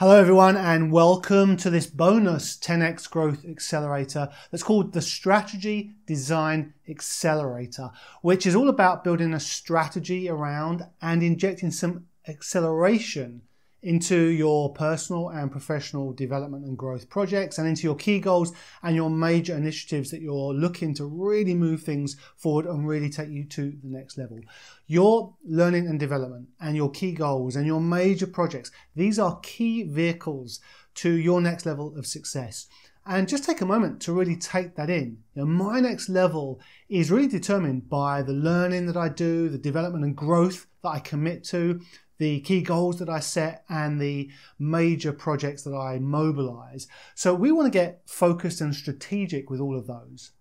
Hello, everyone, and welcome to this bonus 10x Growth Accelerator that's called the Strategy Design Accelerator, which is all about building a strategy around and injecting some acceleration into your personal and professional development and growth projects and into your key goals and your major initiatives that you're looking to really move things forward and really take you to the next level. Your learning and development and your key goals and your major projects, these are key vehicles to your next level of success. And just take a moment to really take that in. You know, my next level is really determined by the learning that I do, the development and growth that I commit to, the key goals that I set and the major projects that I mobilize. So we want to get focused and strategic with all of those.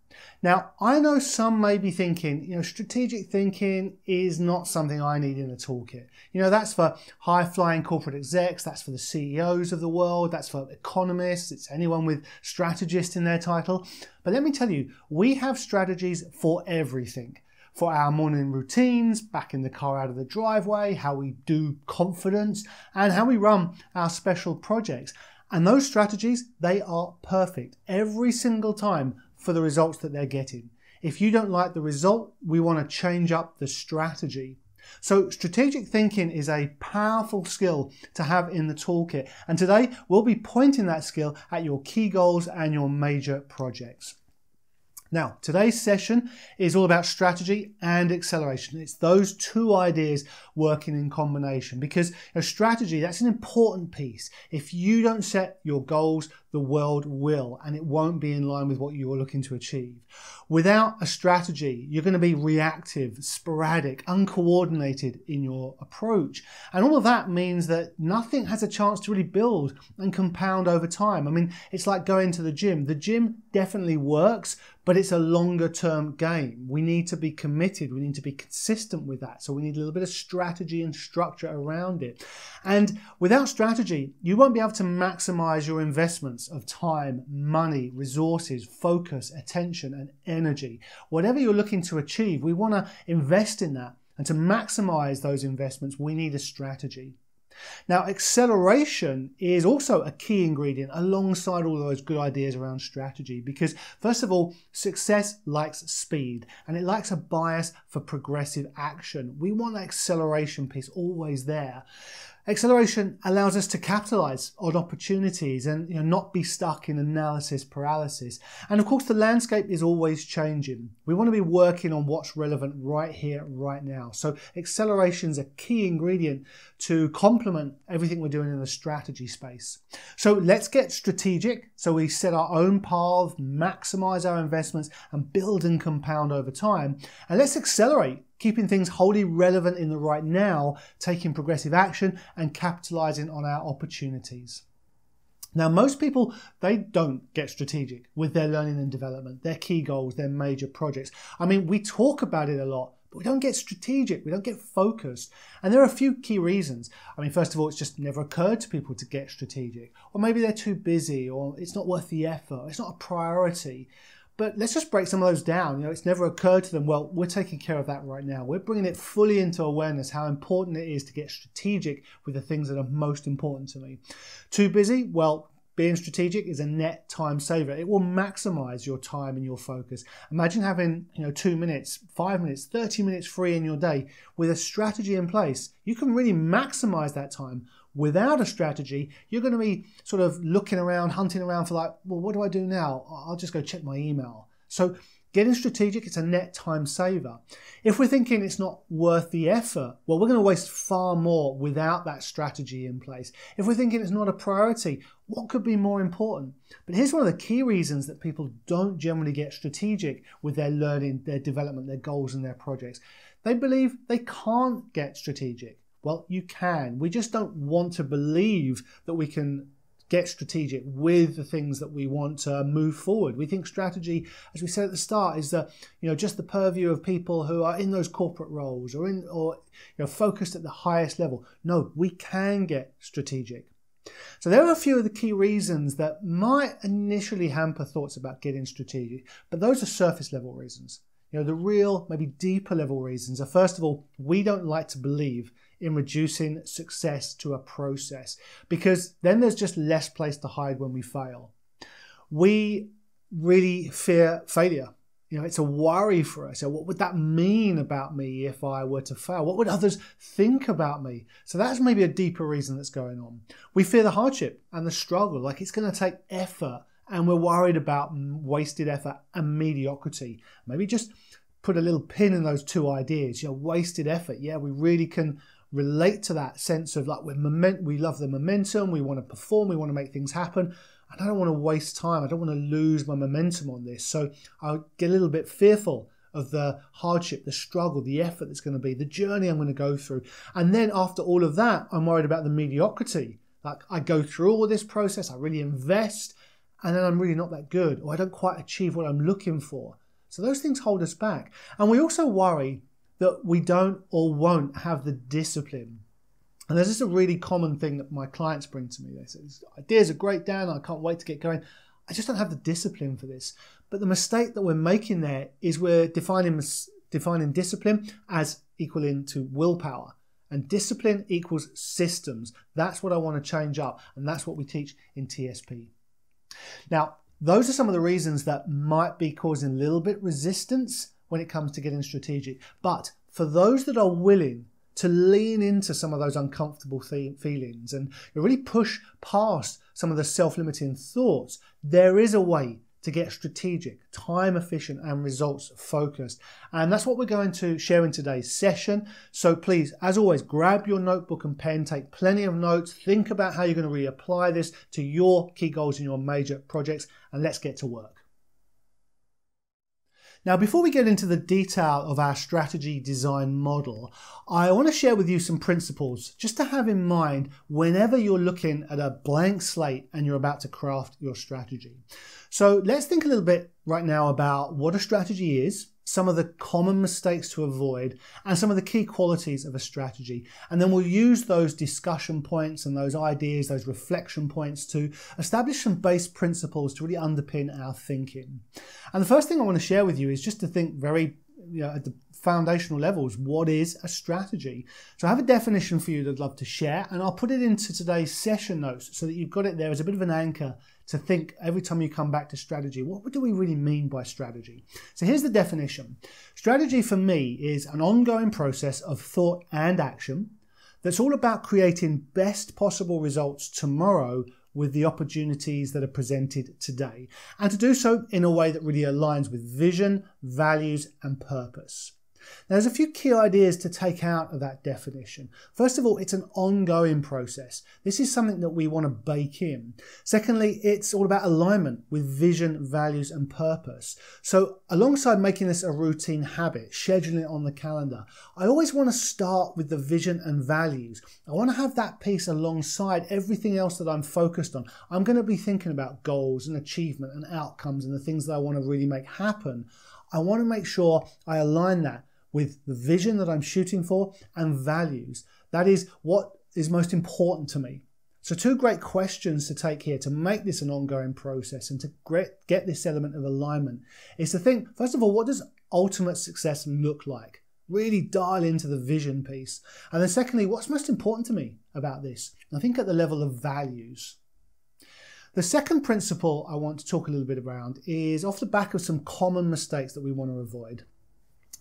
Now, I know some may be thinking, you know, strategic thinking is not something I need in a toolkit. You know, that's for high flying corporate execs, that's for the CEOs of the world, that's for economists, it's anyone with strategist in their title. But let me tell you, we have strategies for everything for our morning routines, back in the car out of the driveway, how we do confidence, and how we run our special projects. And those strategies, they are perfect every single time for the results that they're getting. If you don't like the result, we want to change up the strategy. So strategic thinking is a powerful skill to have in the toolkit. And today we'll be pointing that skill at your key goals and your major projects. Now, today's session is all about strategy and acceleration. It's those two ideas working in combination because a strategy, that's an important piece. If you don't set your goals, the world will, and it won't be in line with what you're looking to achieve. Without a strategy, you're going to be reactive, sporadic, uncoordinated in your approach. And all of that means that nothing has a chance to really build and compound over time. I mean, it's like going to the gym. The gym definitely works, but it's a longer term game. We need to be committed. We need to be consistent with that. So we need a little bit of strategy and structure around it. And without strategy, you won't be able to maximize your investments of time, money, resources, focus, attention, and energy. Whatever you're looking to achieve, we want to invest in that. And to maximize those investments, we need a strategy. Now, acceleration is also a key ingredient alongside all those good ideas around strategy because, first of all, success likes speed and it likes a bias for progressive action. We want that acceleration piece always there. Acceleration allows us to capitalize on opportunities and you know, not be stuck in analysis paralysis. And of course, the landscape is always changing. We want to be working on what's relevant right here, right now. So acceleration is a key ingredient to complement everything we're doing in the strategy space. So let's get strategic. So we set our own path, maximize our investments, and build and compound over time. And let's accelerate keeping things wholly relevant in the right now, taking progressive action, and capitalizing on our opportunities. Now, most people, they don't get strategic with their learning and development, their key goals, their major projects. I mean, we talk about it a lot, but we don't get strategic, we don't get focused. And there are a few key reasons. I mean, first of all, it's just never occurred to people to get strategic, or maybe they're too busy, or it's not worth the effort, it's not a priority. But let's just break some of those down. You know, it's never occurred to them, well, we're taking care of that right now. We're bringing it fully into awareness how important it is to get strategic with the things that are most important to me. Too busy? Well, being strategic is a net time saver. It will maximize your time and your focus. Imagine having, you know, 2 minutes, 5 minutes, 30 minutes free in your day with a strategy in place. You can really maximize that time Without a strategy, you're going to be sort of looking around, hunting around for like, well, what do I do now? I'll just go check my email. So getting strategic, it's a net time saver. If we're thinking it's not worth the effort, well, we're going to waste far more without that strategy in place. If we're thinking it's not a priority, what could be more important? But here's one of the key reasons that people don't generally get strategic with their learning, their development, their goals, and their projects. They believe they can't get strategic. Well, you can. We just don't want to believe that we can get strategic with the things that we want to move forward. We think strategy, as we said at the start, is the you know just the purview of people who are in those corporate roles or in or you know focused at the highest level. No, we can get strategic. So there are a few of the key reasons that might initially hamper thoughts about getting strategic, but those are surface level reasons. You know, the real, maybe deeper level reasons are first of all, we don't like to believe in reducing success to a process because then there's just less place to hide when we fail. We really fear failure. You know, it's a worry for us. So what would that mean about me if I were to fail? What would others think about me? So that's maybe a deeper reason that's going on. We fear the hardship and the struggle, like it's going to take effort, and we're worried about wasted effort and mediocrity. Maybe just put a little pin in those two ideas. You know, wasted effort. Yeah, we really can relate to that sense of like we're moment, we love the momentum, we want to perform, we want to make things happen. And I don't want to waste time. I don't want to lose my momentum on this. So I get a little bit fearful of the hardship, the struggle, the effort that's going to be, the journey I'm going to go through. And then after all of that, I'm worried about the mediocrity. Like I go through all this process, I really invest, and then I'm really not that good, or I don't quite achieve what I'm looking for. So those things hold us back. And we also worry that we don't or won't have the discipline and this is a really common thing that my clients bring to me. They say, ideas are great, Dan. I can't wait to get going. I just don't have the discipline for this. But the mistake that we're making there is we're defining, defining discipline as equaling to willpower. And discipline equals systems. That's what I want to change up. And that's what we teach in TSP. Now, those are some of the reasons that might be causing a little bit resistance when it comes to getting strategic. But for those that are willing to lean into some of those uncomfortable th- feelings and really push past some of the self limiting thoughts, there is a way to get strategic, time efficient, and results focused. And that's what we're going to share in today's session. So please, as always, grab your notebook and pen, take plenty of notes, think about how you're going to reapply this to your key goals and your major projects, and let's get to work. Now, before we get into the detail of our strategy design model, I want to share with you some principles just to have in mind whenever you're looking at a blank slate and you're about to craft your strategy. So let's think a little bit right now about what a strategy is, some of the common mistakes to avoid, and some of the key qualities of a strategy. And then we'll use those discussion points and those ideas, those reflection points to establish some base principles to really underpin our thinking. And the first thing I want to share with you is just to think very you know, at the foundational levels, what is a strategy? So I have a definition for you that I'd love to share, and I'll put it into today's session notes so that you've got it there as a bit of an anchor to think every time you come back to strategy, what do we really mean by strategy? So here's the definition. Strategy for me is an ongoing process of thought and action that's all about creating best possible results tomorrow with the opportunities that are presented today, and to do so in a way that really aligns with vision, values, and purpose. Now, there's a few key ideas to take out of that definition. First of all, it's an ongoing process. This is something that we want to bake in. Secondly, it's all about alignment with vision, values, and purpose. So, alongside making this a routine habit, scheduling it on the calendar, I always want to start with the vision and values. I want to have that piece alongside everything else that I'm focused on. I'm going to be thinking about goals and achievement and outcomes and the things that I want to really make happen. I want to make sure I align that with the vision that I'm shooting for and values. That is what is most important to me. So, two great questions to take here to make this an ongoing process and to get this element of alignment is to think, first of all, what does ultimate success look like? Really dial into the vision piece. And then, secondly, what's most important to me about this? I think at the level of values. The second principle I want to talk a little bit around is off the back of some common mistakes that we want to avoid.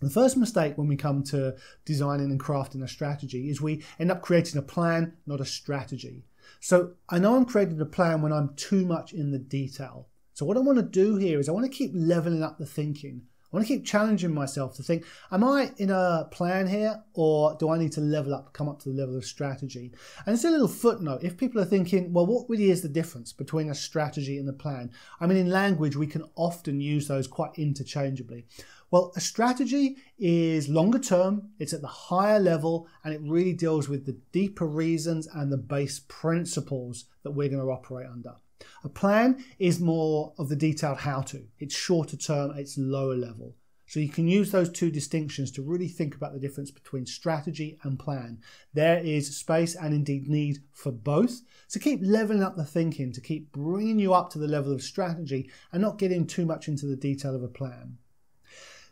The first mistake when we come to designing and crafting a strategy is we end up creating a plan, not a strategy. So I know I'm creating a plan when I'm too much in the detail. So what I want to do here is I want to keep leveling up the thinking. I want to keep challenging myself to think, am I in a plan here or do I need to level up, come up to the level of strategy? And it's a little footnote. If people are thinking, well, what really is the difference between a strategy and a plan? I mean, in language, we can often use those quite interchangeably. Well, a strategy is longer term, it's at the higher level, and it really deals with the deeper reasons and the base principles that we're going to operate under. A plan is more of the detailed how to, it's shorter term, it's lower level. So you can use those two distinctions to really think about the difference between strategy and plan. There is space and indeed need for both. So keep leveling up the thinking to keep bringing you up to the level of strategy and not getting too much into the detail of a plan.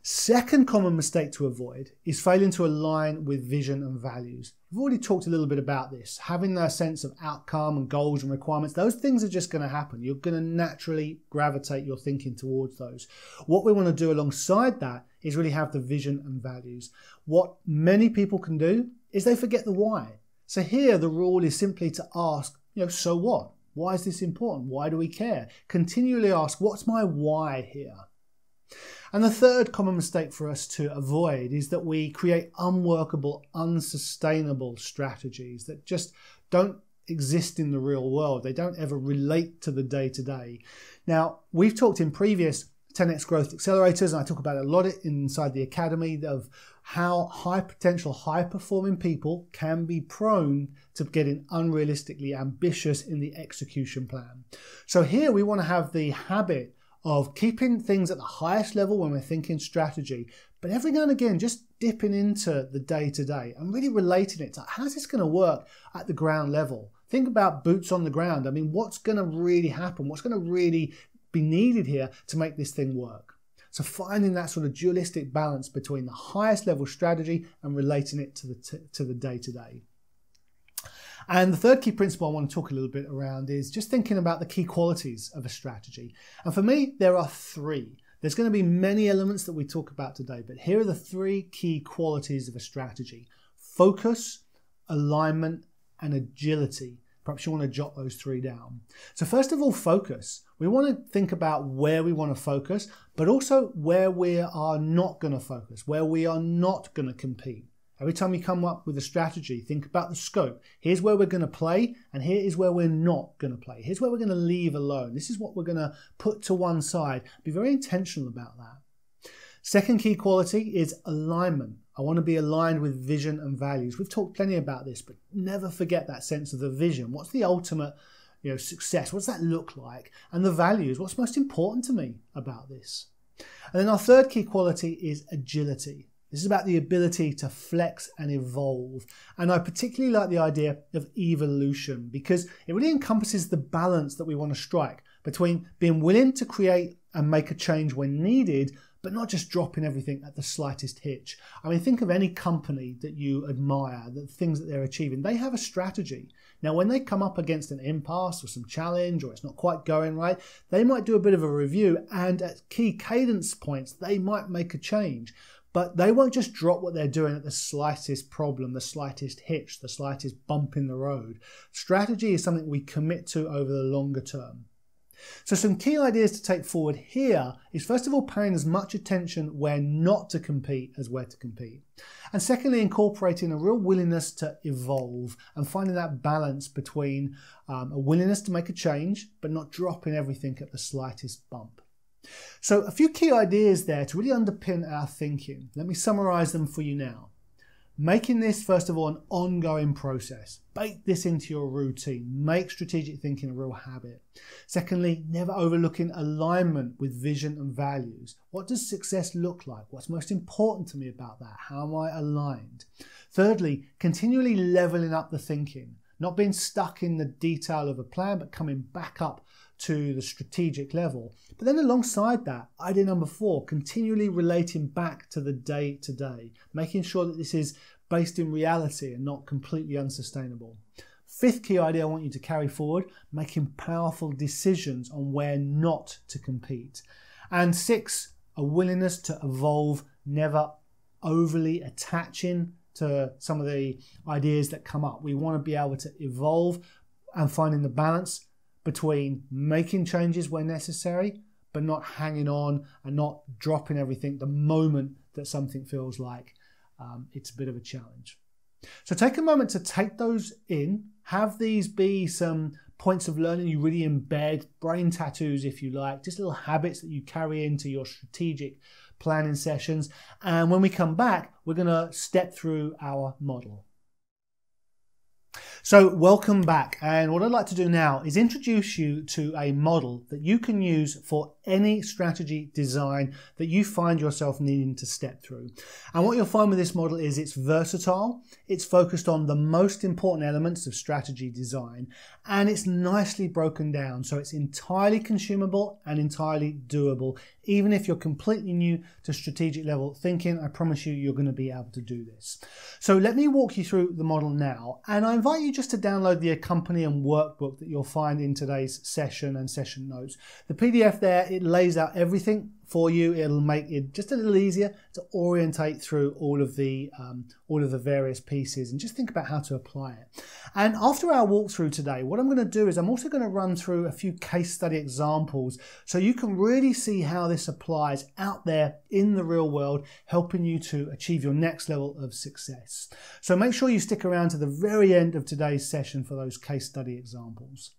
Second common mistake to avoid is failing to align with vision and values. We've already talked a little bit about this. Having that sense of outcome and goals and requirements, those things are just going to happen. You're going to naturally gravitate your thinking towards those. What we want to do alongside that is really have the vision and values. What many people can do is they forget the why. So here the rule is simply to ask, you know, so what? Why is this important? Why do we care? Continually ask, what's my why here? And the third common mistake for us to avoid is that we create unworkable, unsustainable strategies that just don't exist in the real world. They don't ever relate to the day to day. Now, we've talked in previous 10x growth accelerators, and I talk about a lot inside the academy of how high potential, high performing people can be prone to getting unrealistically ambitious in the execution plan. So here we want to have the habit of keeping things at the highest level when we're thinking strategy, but every now and again just dipping into the day to day and really relating it to how's this going to work at the ground level. Think about boots on the ground. I mean, what's going to really happen? What's going to really be needed here to make this thing work? So finding that sort of dualistic balance between the highest level strategy and relating it to the to the day to day. And the third key principle I want to talk a little bit around is just thinking about the key qualities of a strategy. And for me, there are three. There's going to be many elements that we talk about today, but here are the three key qualities of a strategy focus, alignment, and agility. Perhaps you want to jot those three down. So, first of all, focus. We want to think about where we want to focus, but also where we are not going to focus, where we are not going to compete. Every time you come up with a strategy, think about the scope. Here's where we're going to play, and here is where we're not going to play. Here's where we're going to leave alone. This is what we're going to put to one side. Be very intentional about that. Second key quality is alignment. I want to be aligned with vision and values. We've talked plenty about this, but never forget that sense of the vision. What's the ultimate you know, success? What does that look like? And the values. What's most important to me about this? And then our third key quality is agility. This is about the ability to flex and evolve. And I particularly like the idea of evolution because it really encompasses the balance that we want to strike between being willing to create and make a change when needed, but not just dropping everything at the slightest hitch. I mean, think of any company that you admire, the things that they're achieving. They have a strategy. Now, when they come up against an impasse or some challenge or it's not quite going right, they might do a bit of a review and at key cadence points, they might make a change. But they won't just drop what they're doing at the slightest problem, the slightest hitch, the slightest bump in the road. Strategy is something we commit to over the longer term. So some key ideas to take forward here is first of all paying as much attention where not to compete as where to compete. And secondly, incorporating a real willingness to evolve and finding that balance between um, a willingness to make a change, but not dropping everything at the slightest bump. So, a few key ideas there to really underpin our thinking. Let me summarize them for you now. Making this, first of all, an ongoing process. Bake this into your routine. Make strategic thinking a real habit. Secondly, never overlooking alignment with vision and values. What does success look like? What's most important to me about that? How am I aligned? Thirdly, continually leveling up the thinking. Not being stuck in the detail of a plan, but coming back up to the strategic level. But then alongside that, idea number four, continually relating back to the day to day, making sure that this is based in reality and not completely unsustainable. Fifth key idea I want you to carry forward, making powerful decisions on where not to compete. And six, a willingness to evolve, never overly attaching to some of the ideas that come up. We want to be able to evolve and finding the balance between making changes where necessary, but not hanging on and not dropping everything the moment that something feels like um, it's a bit of a challenge. So take a moment to take those in, have these be some points of learning you really embed, brain tattoos if you like, just little habits that you carry into your strategic planning sessions. And when we come back, we're going to step through our model. So welcome back. And what I'd like to do now is introduce you to a model that you can use for any strategy design that you find yourself needing to step through. And what you'll find with this model is it's versatile, it's focused on the most important elements of strategy design and it's nicely broken down so it's entirely consumable and entirely doable Even if you're completely new to strategic level thinking, I promise you, you're going to be able to do this. So let me walk you through the model now. And I invite you just to download the accompanying workbook that you'll find in today's session and session notes. The PDF there, it lays out everything for you. It'll make it just a little easier to orientate through all of the um, all of the various pieces and just think about how to apply it. And after our walkthrough today, what I'm going to do is I'm also going to run through a few case study examples so you can really see how this applies out there in the real world, helping you to achieve your next level of success. So make sure you stick around to the very end of today's session for those case study examples.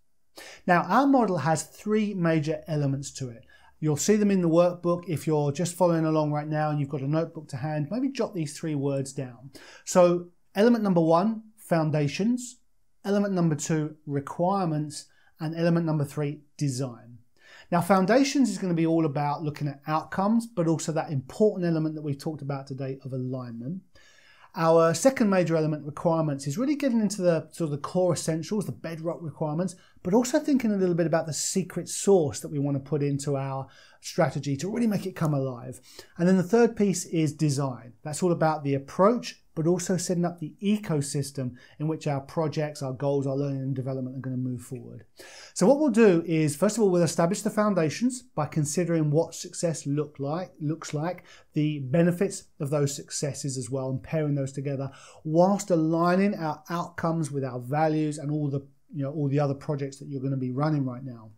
Now, our model has three major elements to it. You'll see them in the workbook. If you're just following along right now and you've got a notebook to hand, maybe jot these three words down. So element number one, foundations. Element number two, requirements. And element number three, design. Now, foundations is going to be all about looking at outcomes, but also that important element that we've talked about today of alignment. Our second major element, requirements, is really getting into the sort of the core essentials, the bedrock requirements, but also thinking a little bit about the secret sauce that we want to put into our strategy to really make it come alive. And then the third piece is design. That's all about the approach, but also setting up the ecosystem in which our projects, our goals, our learning and development are going to move forward. So what we'll do is, first of all, we'll establish the foundations by considering what success look like, looks like, the benefits of those successes as well, and pairing those together, whilst aligning our outcomes with our values and all the you know all the other projects that you're going to be running right now.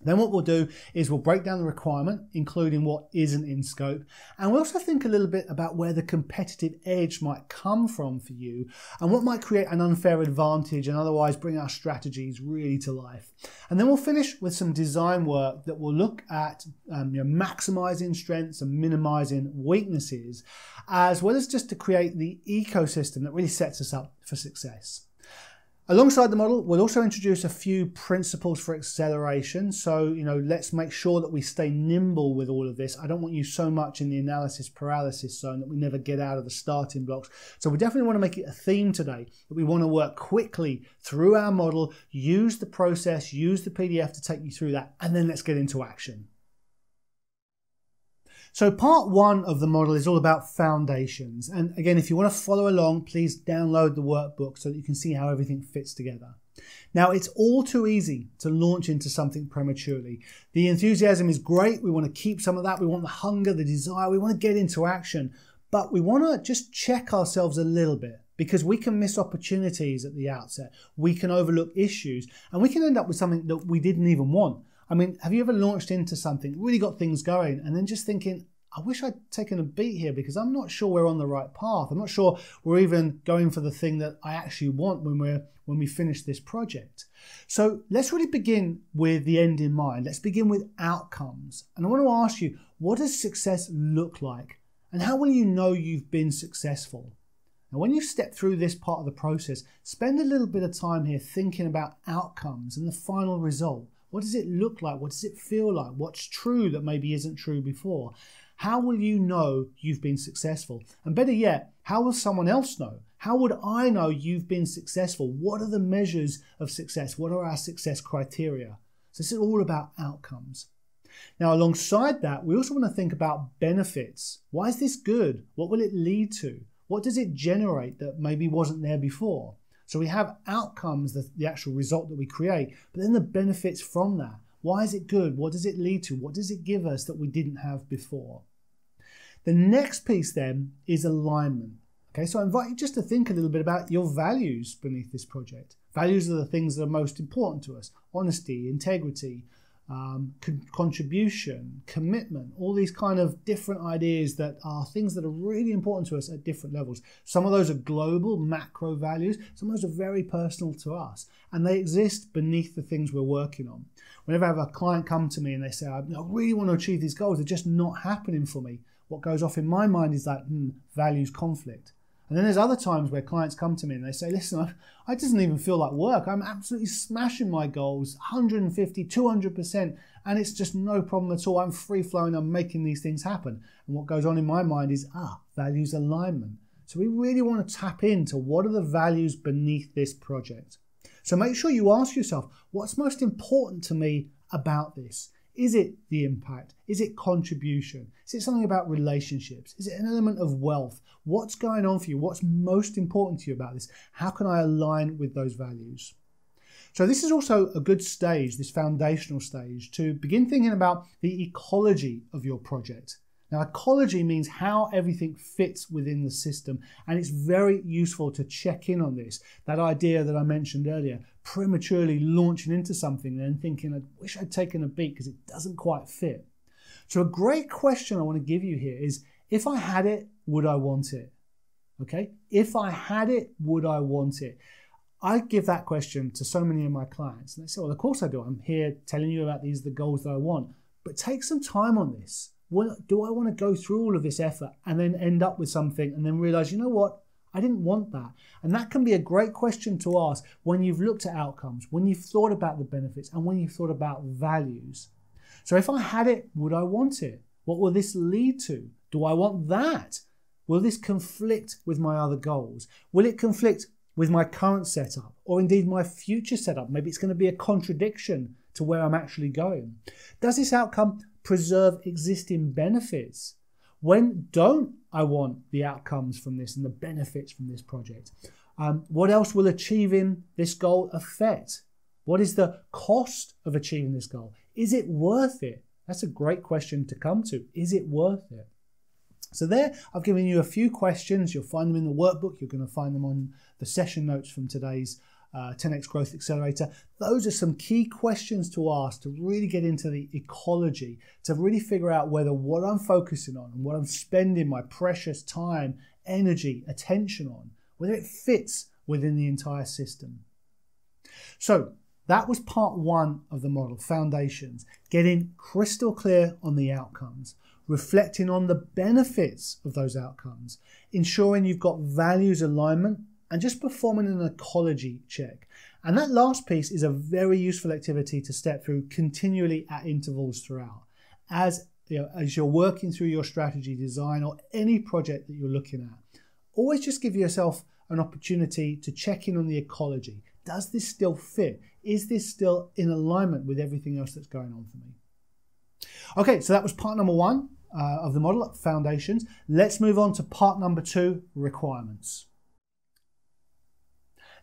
Then what we'll do is we'll break down the requirement, including what isn't in scope, and we'll also think a little bit about where the competitive edge might come from for you and what might create an unfair advantage and otherwise bring our strategies really to life. And then we'll finish with some design work that will look at um, you know, maximizing strengths and minimizing weaknesses, as well as just to create the ecosystem that really sets us up for success. Alongside the model, we'll also introduce a few principles for acceleration. So, you know, let's make sure that we stay nimble with all of this. I don't want you so much in the analysis paralysis zone that we never get out of the starting blocks. So we definitely want to make it a theme today that we want to work quickly through our model, use the process, use the PDF to take you through that, and then let's get into action. So part one of the model is all about foundations. And again, if you want to follow along, please download the workbook so that you can see how everything fits together. Now, it's all too easy to launch into something prematurely. The enthusiasm is great. We want to keep some of that. We want the hunger, the desire. We want to get into action. But we want to just check ourselves a little bit because we can miss opportunities at the outset. We can overlook issues and we can end up with something that we didn't even want. I mean, have you ever launched into something, really got things going, and then just thinking, I wish I'd taken a beat here because I'm not sure we're on the right path. I'm not sure we're even going for the thing that I actually want when we're when we finish this project. So let's really begin with the end in mind. Let's begin with outcomes. And I want to ask you, what does success look like? And how will you know you've been successful? Now, when you step through this part of the process, spend a little bit of time here thinking about outcomes and the final result. What does it look like? What does it feel like? What's true that maybe isn't true before? How will you know you've been successful? And better yet, how will someone else know? How would I know you've been successful? What are the measures of success? What are our success criteria? So, this is all about outcomes. Now, alongside that, we also want to think about benefits. Why is this good? What will it lead to? What does it generate that maybe wasn't there before? So we have outcomes, the, the actual result that we create, but then the benefits from that. Why is it good? What does it lead to? What does it give us that we didn't have before? The next piece then is alignment. Okay, so I invite you just to think a little bit about your values beneath this project. Values are the things that are most important to us honesty, integrity, um, con- contribution, commitment, all these kind of different ideas that are things that are really important to us at different levels. Some of those are global, macro values, some of those are very personal to us, and they exist beneath the things we're working on. Whenever I have a client come to me and they say, I really want to achieve these goals, they're just not happening for me, what goes off in my mind is that hmm, values conflict. And then there's other times where clients come to me and they say, listen, I, I doesn't even feel like work. I'm absolutely smashing my goals 150, 200%, and it's just no problem at all. I'm free flowing, I'm making these things happen. And what goes on in my mind is, ah, values alignment. So we really want to tap into what are the values beneath this project. So make sure you ask yourself, what's most important to me about this? Is it the impact? Is it contribution? Is it something about relationships? Is it an element of wealth? What's going on for you? What's most important to you about this? How can I align with those values? So, this is also a good stage, this foundational stage, to begin thinking about the ecology of your project. Now, ecology means how everything fits within the system, and it's very useful to check in on this. That idea that I mentioned earlier, prematurely launching into something and then thinking, I wish I'd taken a beat because it doesn't quite fit. So, a great question I want to give you here is if I had it, would I want it? Okay, if I had it, would I want it? I give that question to so many of my clients, and they say, Well, of course I do. I'm here telling you about these the goals that I want, but take some time on this well, do I want to go through all of this effort and then end up with something and then realize, you know what? I didn't want that. And that can be a great question to ask when you've looked at outcomes, when you've thought about the benefits, and when you've thought about values. So if I had it, would I want it? What will this lead to? Do I want that? Will this conflict with my other goals? Will it conflict with my current setup or indeed my future setup? Maybe it's going to be a contradiction to where I'm actually going. Does this outcome preserve existing benefits? When don't I want the outcomes from this and the benefits from this project? Um, what else will achieving this goal affect? What is the cost of achieving this goal? Is it worth it? That's a great question to come to. Is it worth it? So, there I've given you a few questions. You'll find them in the workbook. You're going to find them on the session notes from today's uh, 10x Growth Accelerator. Those are some key questions to ask to really get into the ecology, to really figure out whether what I'm focusing on and what I'm spending my precious time, energy, attention on, whether it fits within the entire system. So, that was part one of the model, foundations, getting crystal clear on the outcomes, reflecting on the benefits of those outcomes, ensuring you've got values alignment and just performing an ecology check. And that last piece is a very useful activity to step through continually at intervals throughout. As, you know, as you're working through your strategy design or any project that you're looking at, always just give yourself an opportunity to check in on the ecology. Does this still fit? Is this still in alignment with everything else that's going on for me? Okay, so that was part number one uh, of the model, foundations. Let's move on to part number two, requirements.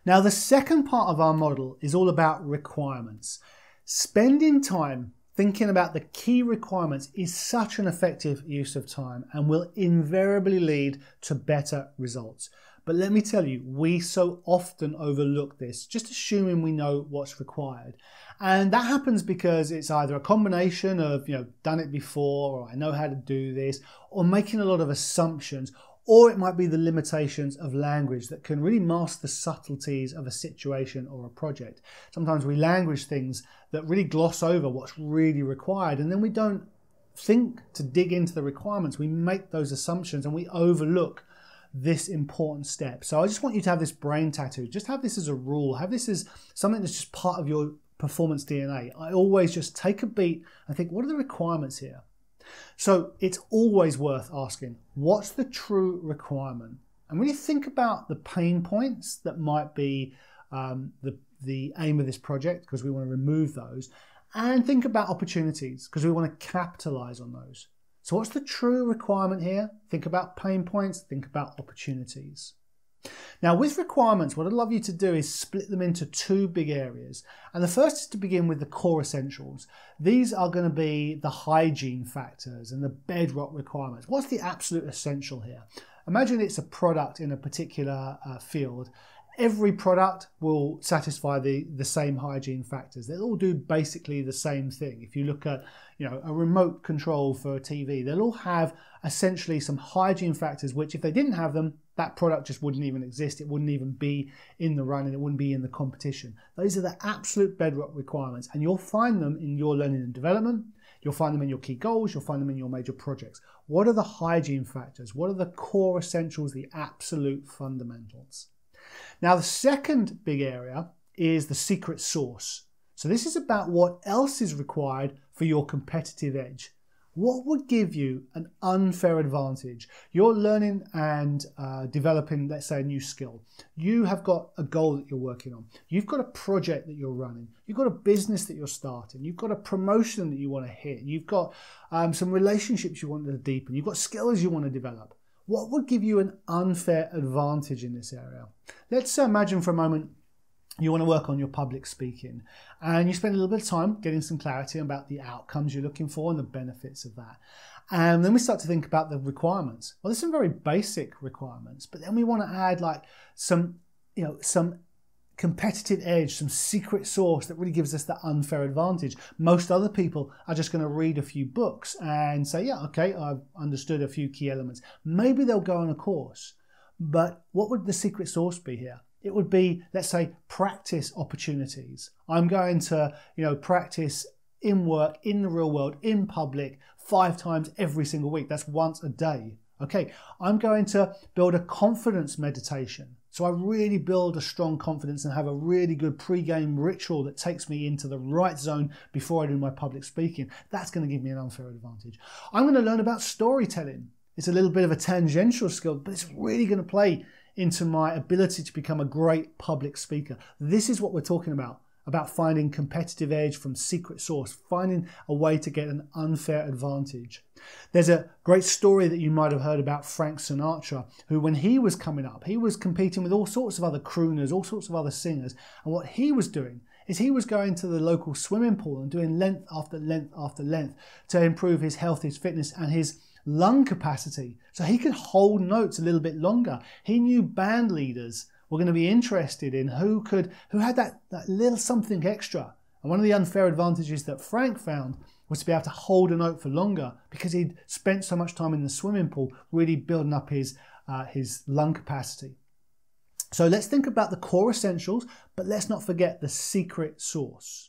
Now, the second part of our model is all about requirements. Spending time thinking about the key requirements is such an effective use of time and will invariably lead to better results. But let me tell you, we so often overlook this, just assuming we know what's required. And that happens because it's either a combination of, you know, done it before, or I know how to do this, or making a lot of assumptions, or it might be the limitations of language that can really mask the subtleties of a situation or a project. Sometimes we language things that really gloss over what's really required, and then we don't think to dig into the requirements. We make those assumptions and we overlook this important step. So I just want you to have this brain tattoo. Just have this as a rule. Have this as something that's just part of your performance DNA. I always just take a beat and think, what are the requirements here? So it's always worth asking what's the true requirement? And when you think about the pain points that might be um, the, the aim of this project because we want to remove those. And think about opportunities because we want to capitalize on those. So, what's the true requirement here? Think about pain points, think about opportunities. Now, with requirements, what I'd love you to do is split them into two big areas. And the first is to begin with the core essentials. These are going to be the hygiene factors and the bedrock requirements. What's the absolute essential here? Imagine it's a product in a particular uh, field every product will satisfy the, the same hygiene factors. They'll all do basically the same thing. If you look at you know a remote control for a TV, they'll all have essentially some hygiene factors which if they didn't have them, that product just wouldn't even exist. It wouldn't even be in the run and it wouldn't be in the competition. Those are the absolute bedrock requirements and you'll find them in your learning and development. You'll find them in your key goals, you'll find them in your major projects. What are the hygiene factors? What are the core essentials, the absolute fundamentals? Now, the second big area is the secret sauce. So, this is about what else is required for your competitive edge. What would give you an unfair advantage? You're learning and uh, developing, let's say, a new skill. You have got a goal that you're working on. You've got a project that you're running. You've got a business that you're starting. You've got a promotion that you want to hit. You've got um, some relationships you want to deepen. You've got skills you want to develop. What would give you an unfair advantage in this area? Let's imagine for a moment you want to work on your public speaking and you spend a little bit of time getting some clarity about the outcomes you're looking for and the benefits of that. And then we start to think about the requirements. Well, there's some very basic requirements, but then we want to add like some, you know, some competitive edge, some secret sauce that really gives us that unfair advantage. Most other people are just going to read a few books and say, yeah, okay, I've understood a few key elements. Maybe they'll go on a course, but what would the secret sauce be here? It would be, let's say, practice opportunities. I'm going to, you know, practice in work, in the real world, in public, five times every single week. That's once a day. Okay, I'm going to build a confidence meditation. So I really build a strong confidence and have a really good pre-game ritual that takes me into the right zone before I do my public speaking. That's going to give me an unfair advantage. I'm going to learn about storytelling. It's a little bit of a tangential skill, but it's really going to play into my ability to become a great public speaker. This is what we're talking about about finding competitive edge from secret sauce, finding a way to get an unfair advantage. There's a great story that you might have heard about Frank Sinatra, who, when he was coming up, he was competing with all sorts of other crooners, all sorts of other singers. And what he was doing is he was going to the local swimming pool and doing length after length after length to improve his health, his fitness, and his lung capacity. So he could hold notes a little bit longer. He knew band leaders were going to be interested in who could who had that, that little something extra. And one of the unfair advantages that Frank found was to be able to hold a note for longer because he'd spent so much time in the swimming pool really building up his uh, his lung capacity. So let's think about the core essentials, but let's not forget the secret sauce.